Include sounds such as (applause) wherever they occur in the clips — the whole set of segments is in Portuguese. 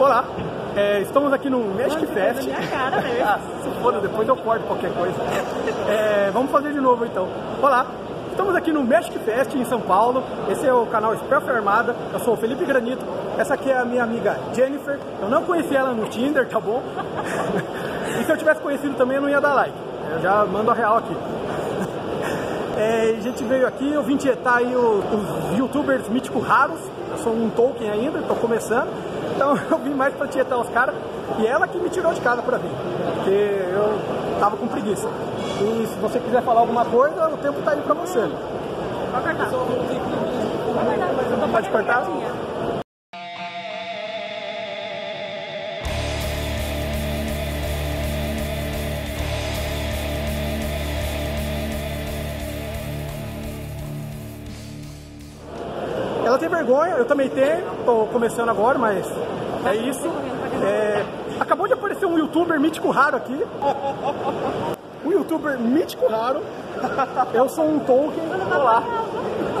Olá, é, estamos aqui no Magic Fest. Minha cara, né? (laughs) ah, se foda, depois eu corto qualquer coisa. É, vamos fazer de novo então. Olá, estamos aqui no Magic Fest em São Paulo. Esse é o canal Spelf Armada. Eu sou o Felipe Granito. Essa aqui é a minha amiga Jennifer. Eu não conheci ela no Tinder, tá bom? (laughs) e se eu tivesse conhecido também, eu não ia dar like. Eu já mando a real aqui. (laughs) É, a gente veio aqui, eu vim tietar aí os, os youtubers míticos raros. Eu sou um Tolkien ainda, estou começando. Então (laughs) eu vim mais para tietar os caras. E ela que me tirou de casa para vir. Porque eu tava com preguiça. E se você quiser falar alguma coisa, o tempo tá aí para você. Pode cortar. Pode cortar? Tem vergonha, eu também tenho, tô começando agora, mas é isso. É, acabou de aparecer um youtuber mítico raro aqui. Um youtuber mítico raro. Eu sou um Tolkien. Olá.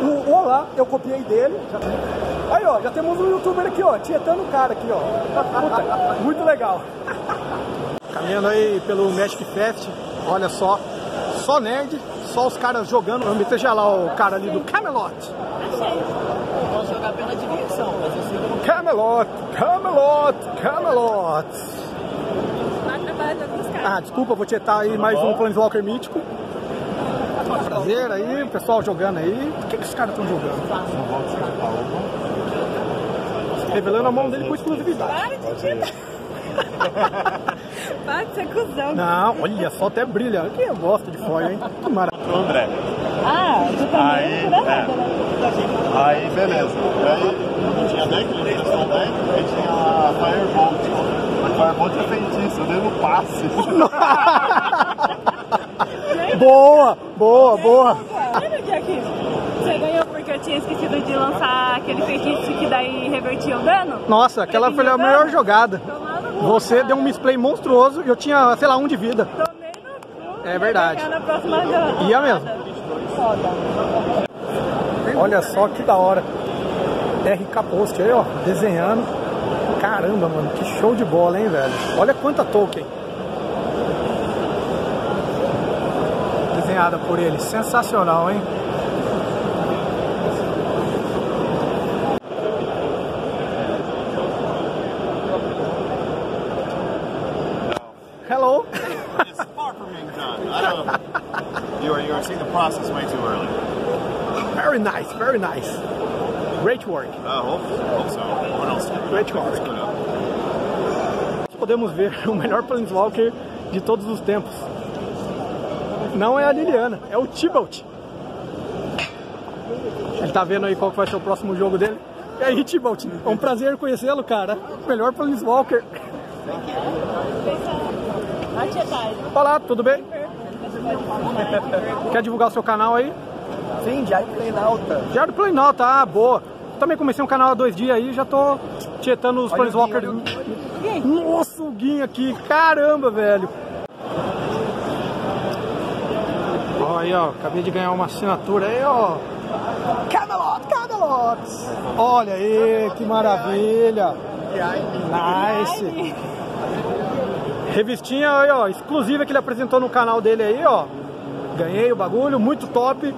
O Olá, eu copiei dele. Aí, ó, já temos um youtuber aqui, ó, tietando o cara aqui, ó. Puta, muito legal. Caminhando aí pelo Magic Fest, olha só, só nerd, só os caras jogando. Vamos seja lá o cara ali do Camelot. Achei. Diversão, mas eu sei que não Camelot, Camelot, Camelot. Ah, desculpa, vou tietar aí mais um Planeswalker mítico. Prazer aí, o pessoal jogando aí. O que, que os caras estão jogando? Revelando a mão dele com exclusividade. Para de tirar. (laughs) Para de ser cuzão. Não, olha só, até brilha. Quem gosta de foil, hein? Que maravilha. André. Aí, é. né? Aí, beleza. Aí tinha deck, ele testou o deck, aí tinha a Firebolt. A Firebolt é feitiço, eu dei no passe. (laughs) Boa, boa, boa. Lembra que aqui você ganhou porque eu tinha esquecido de lançar aquele feitiço que daí revertia o dano? Nossa, aquela foi a melhor jogada. Você deu um misplay monstruoso e eu tinha, sei lá, um de vida. É verdade. Ia mesmo. Foda. Olha só que da hora. RK Post aí, ó, desenhando. Caramba, mano, que show de bola, hein, velho. Olha quanta token. Desenhada por ele. Sensacional, hein? Process way too early. Very nice, very nice. Great work. Uh, hope, hope so. What else? Great work. Podemos ver (laughs) o melhor Planeswalker de todos os tempos. Não é a Liliana, é o Tibalt. Ele tá vendo aí qual que vai ser o próximo jogo dele. E aí, Tibalt, é um prazer conhecê-lo, cara. Melhor Planeswalker. Olá, tudo bem? (laughs) Quer divulgar o seu canal aí? Sim, Diário Planalta. Diário Planalta, ah, boa. Também comecei um canal há dois dias aí, já tô tietando os Olha o Planeswalker. Guinho, Nossa, o Guinho aqui, caramba, velho. Ó, aí, ó, acabei de ganhar uma assinatura aí, ó. Camelot, Camelot. Olha aí, que maravilha. Nice. Revistinha aí, ó, exclusiva que ele apresentou no canal dele aí, ó. Ganhei o bagulho, muito top.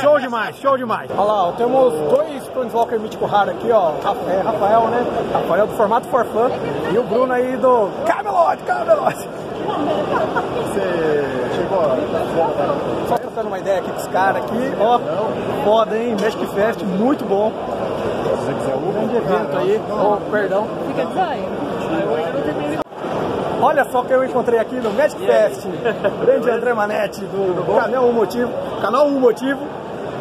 Show demais, show demais. Olha lá, ó, temos dois Planeswalker mítico raro aqui, ó. É, Rafael, né? Rafael do formato for fun. E o Bruno aí do Camelot, Camelot. Você chegou Só trocando uma ideia aqui com os caras aqui, ó. Foda, hein? Magic Fest, muito bom. Se você quiser um Grande evento aí. Oh, perdão. Fica de. Olha só que eu encontrei aqui no Magic Fest. Grande André Manetti do canal Um Motivo. Canal Um Motivo.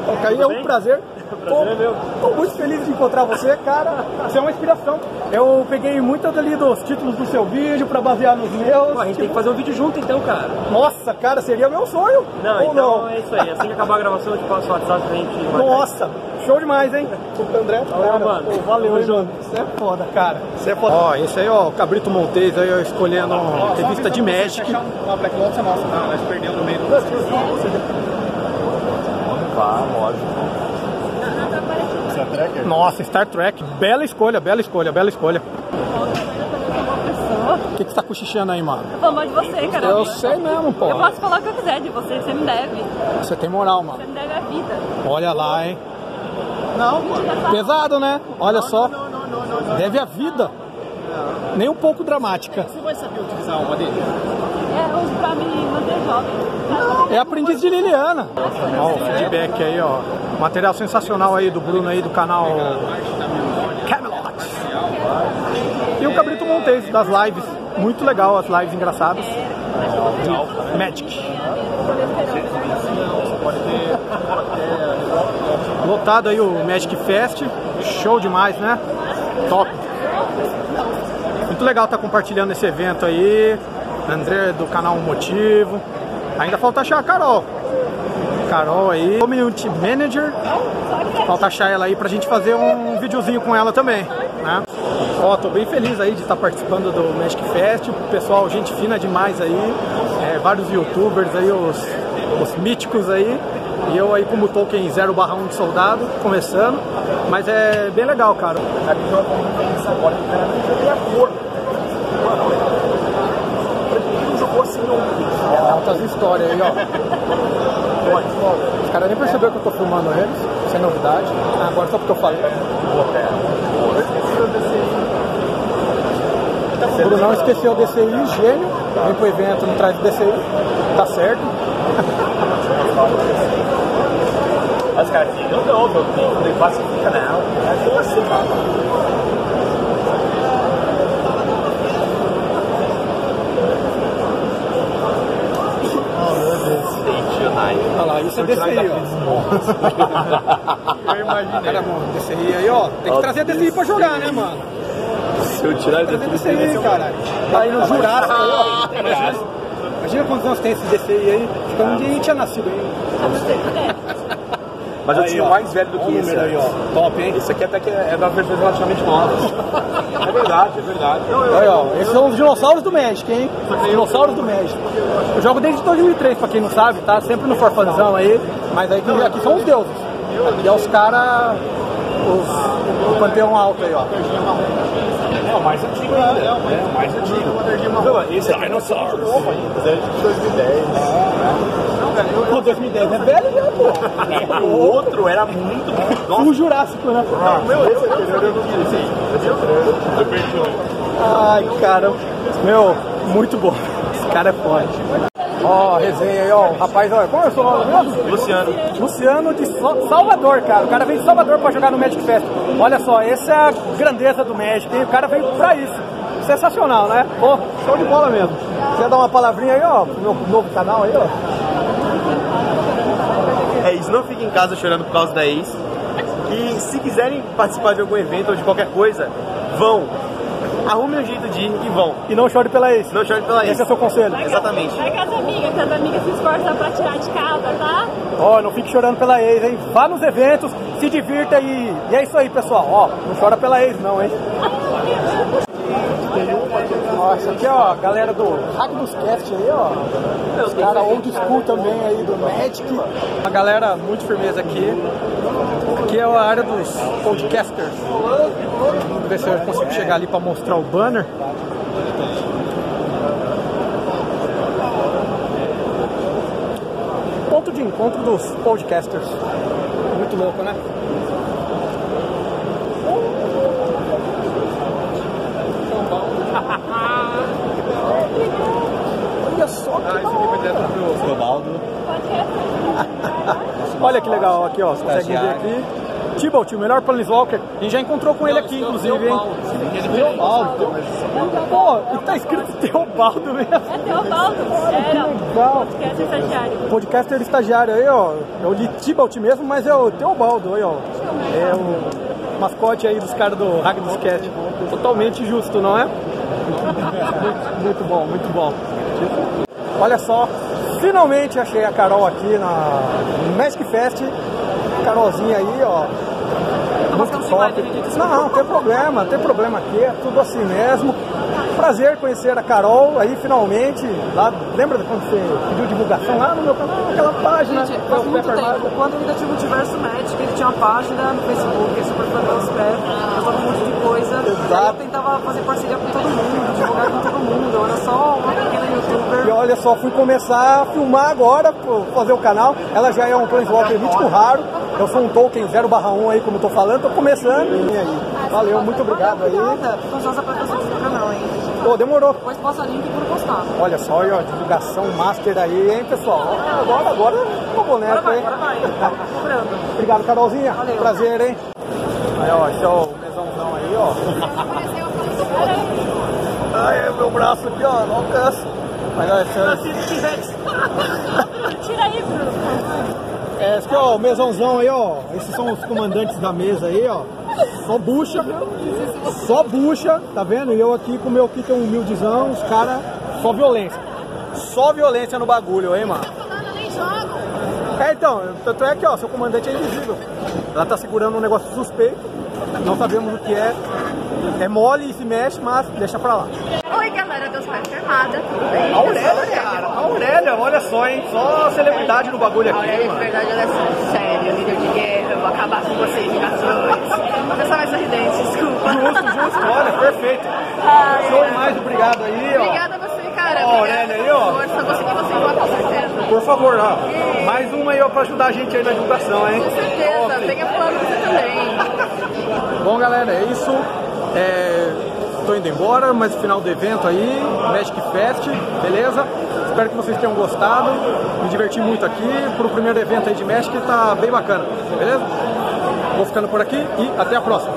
Ok, aí é um prazer. (laughs) Prazer é muito feliz de encontrar você, cara. Você é uma inspiração. Eu peguei muito ali dos títulos do seu vídeo pra basear nos meus. Pô, a gente tem que fazer um vídeo junto então, cara. Nossa, cara, seria meu sonho. Não, Ou então não? é isso aí. Assim que acabar a gravação, eu te passo o WhatsApp pra gente. Nossa, show demais, hein? O André, cara, mano. pô, valeu, hein, mano. Você é foda, cara. Você é foda. Ó, esse aí, ó, o Cabrito Montez aí, ó, escolhendo a revista de Magic. Uma Black Lotus é nossa. Ah, nós perdemos no meio do Vá, lógico. É tracker? Nossa, Star Trek. Bela escolha, bela escolha, bela escolha. O que, que você tá cochichando aí, mano? Eu falo mal de você, cara. Eu sei mesmo, pô. Eu posso falar o que eu quiser de você, você me deve. Você tem moral, mano. Você me deve a vida. Olha lá, hein? Não, pô. Pesado, né? Olha só. Deve a vida. Nem um pouco dramática. Você vai saber utilizar uma dele? É, pra me manter jovem. É aprendiz de Liliana. Ó, o feedback aí, ó. Material sensacional aí do Bruno aí do canal Camelot. E o Cabrito Montes das lives. Muito legal as lives engraçadas. Magic. Lotado aí o Magic Fest. Show demais, né? Top. Muito legal estar compartilhando esse evento aí. André do canal Motivo. Ainda falta achar a Carol. Carol aí, Community Manager. Falta achar ela aí pra gente fazer um videozinho com ela também, né? Ó, tô bem feliz aí de estar participando do Magic Fest. Pessoal, gente fina demais aí. É, vários youtubers aí, os, os míticos aí. E eu aí como Tolkien 0 barra 1 de soldado, começando. Mas é bem legal, cara. É, altas histórias aí, ó. Os caras nem perceberam que eu tô filmando eles, sem novidade. Ah, agora só porque eu falei. O Brunão esqueceu o DCI, gênio. Vem pro evento, não traz DCI. Tá certo. Mas, cara, não deu, meu filho, ele classifica nela. É como assim, Olha lá, isso é DCI, ó. (laughs) Eu imaginei. Cara, bom, DCI aí, ó. Tem que trazer DCI pra jogar, né, mano? Se eu tirar Trazer DCI, cara. Aí no Jurássico aí, ó. (laughs) Imagina, quantos anos tem esse DCI aí. Acho que ninguém tinha nascido ainda. (laughs) Mas eu Aí, tinha ó. mais velho do que o esse. aí, ó. Top, hein? Esse aqui até que é das versões relativamente novas. (laughs) É verdade, é verdade. Aí, ó, esses são os dinossauros do Magic, hein? Os dinossauros do Magic. Eu jogo desde 2003, pra quem não sabe, tá? Sempre no forfanzão aí. Mas aí aqui são os deuses. Aqui é os caras. Os, o panteão alto aí, ó. É o mais antigo ainda. É o mais antigo. Não, esse é. Mas é de 2010. Pô, 2010 é velho, né, pô? O outro era muito. O Jurássico, né? Esse aqui, eu não vi um. Ai, cara. Meu, muito bom. Esse cara é forte. Ó, resenha aí, ó. O rapaz, ó, como é o seu nome mesmo? Luciano. Luciano de Sa- Salvador, cara. O cara veio de Salvador pra jogar no Magic Fest. Olha só, essa é a grandeza do Magic, hein? O cara veio pra isso. Sensacional, né? Pô, show de bola mesmo. Quer dar uma palavrinha aí, ó, pro meu novo canal aí, ó? É isso, não fiquem em casa chorando por causa da ex. E se quiserem participar de algum evento ou de qualquer coisa, vão. Arrumem um jeito de ir e vão. E não chore pela ex. Não chorem pela ex. Esse é o seu conselho. Exatamente. Vai com as amigas, que as amigas se esforçam pra tirar de casa, tá? Ó, não fique chorando pela ex, hein? Vá nos eventos, se divirta e, e é isso aí, pessoal. Ó, não chora pela ex, não, hein? Isso aqui, ó, a galera do Hack dos Cast aí, ó. Os caras old school também aí do Magic. Uma galera muito firmeza aqui. Aqui é a área dos podcasters. Vamos ver se eu consigo chegar ali pra mostrar o banner. Ponto de encontro dos podcasters. Muito louco, né? (laughs) Olha só que da hora. Olha que legal, aqui ó, você consegue ver aqui. Tibalt, o melhor Planeswalker. A gente já encontrou com ele aqui, inclusive, hein? Teobaldo. Pô, e tá escrito (laughs) Teobaldo mesmo. É Teobaldo. Era. Legal. Esquece estagiário. Podcaster estagiário aí, ó. Eu li Tibalt mesmo, mas é o Teobaldo aí, ó. É o mascote aí dos caras do Hack dos Cast. Totalmente justo, não é? (laughs) Muito, muito bom, muito bom. Olha só, finalmente achei a Carol aqui na no Magic Fest. Carolzinha aí, ó. Muito top. Não, não tem problema, não tem problema aqui, é tudo assim mesmo. Prazer conhecer a Carol aí finalmente. Lá, lembra quando você pediu divulgação lá no meu canal, aquela página? Gente, faz muito tempo. Quando ainda tinha o Multiverso Magic, ele tinha uma página no Facebook, é super do Spam, postava um monte de coisa. Exato. eu tentava fazer parceria com todo mundo, divulgar com todo mundo. Era só uma pequena. E olha só, fui começar a filmar agora, fazer o canal. Ela já é um Planeswalker mítico raro. Eu sou um Tolkien 0/1 aí, como eu tô falando, tô começando. E aí, valeu, muito obrigado aí. Obrigada. Ansiosa pra pessoa do canal, hein? Pô, demorou. Depois passa link por postar. Olha só, aí, ó, divulgação master aí, hein, pessoal? Agora, agora, tô boneco, Agora vai, hein? agora vai. Tô cobrando. Obrigado, Carolzinha. Valeu. Prazer, hein? Aí, ó, esse é o mesãozão aí, ó. Ai, meu braço aqui, ó, não alcança. Mas, esse é... (laughs) Tira aí, Bruno. É, esse aqui, ó, o mesãozão aí, ó. Esses são os comandantes da mesa aí, ó. Só bucha. Só bucha, tá vendo? E eu aqui com o meu kit humildezão, os caras, só violência. Só violência no bagulho, hein, mano? É, então, tanto é que, ó, seu comandante é invisível. Ela tá segurando um negócio suspeito, não sabemos o que é. É mole e se mexe, mas deixa pra lá. Oi, galera tudo bem? A Aurélia, cara, a Aurélia, olha só, hein? Só celebridade no bagulho aqui, de mano. verdade, ela é sério, líder de guerra, eu vou acabar com vocês, ligações. Você só mais sorridente, desculpa. Justo, justo, olha, perfeito. Ai, Show mais, obrigado aí, ó. Obrigada a você, cara. Ó, a Aurélia aí, ó. Força, você que você vai, com certeza. Por favor, ó. Mais uma aí, ó, pra ajudar a gente aí na divulgação, hein? Com certeza, Top. tenha plano você também. Bom, galera, é isso. É, tô indo embora, mas final do evento aí, Magic Fest, beleza? Espero que vocês tenham gostado. Me diverti muito aqui. Pro primeiro evento aí de Magic tá bem bacana, beleza? Vou ficando por aqui e até a próxima.